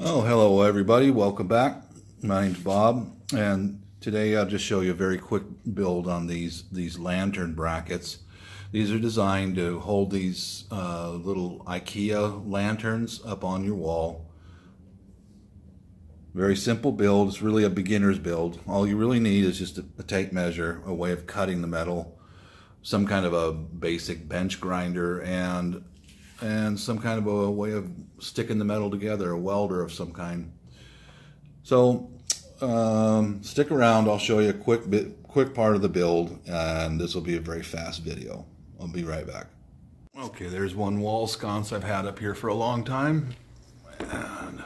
Oh, hello everybody. Welcome back. My name's Bob, and today I'll just show you a very quick build on these these lantern brackets. These are designed to hold these uh, little IKEA lanterns up on your wall. Very simple build. It's really a beginner's build. All you really need is just a, a tape measure, a way of cutting the metal, some kind of a basic bench grinder, and and some kind of a way of sticking the metal together, a welder of some kind. So um, stick around. I'll show you a quick bit, quick part of the build, and this will be a very fast video. I'll be right back. Okay, there's one wall sconce I've had up here for a long time. And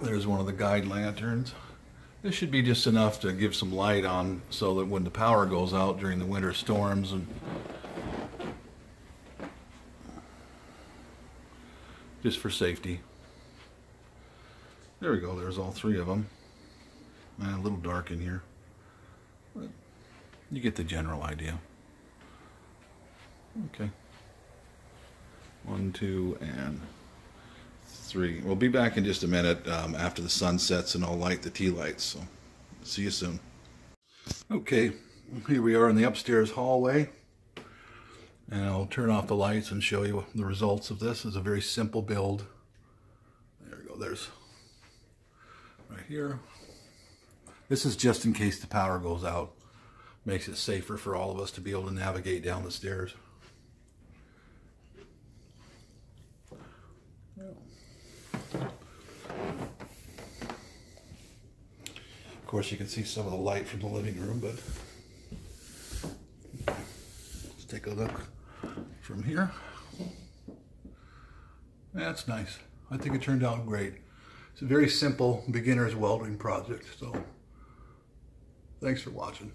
there's one of the guide lanterns. This should be just enough to give some light on so that when the power goes out during the winter storms and just for safety. There we go, there's all three of them. a little dark in here. But you get the general idea. Okay. One, two, and three. We'll be back in just a minute um, after the sun sets and I'll light the tea lights. So see you soon. Okay, here we are in the upstairs hallway. And I'll turn off the lights and show you the results of this. It's a very simple build. There we go. There's right here. This is just in case the power goes out. Makes it safer for all of us to be able to navigate down the stairs. Of course, you can see some of the light from the living room, but let's take a look from here. That's nice. I think it turned out great. It's a very simple beginner's welding project. So thanks for watching.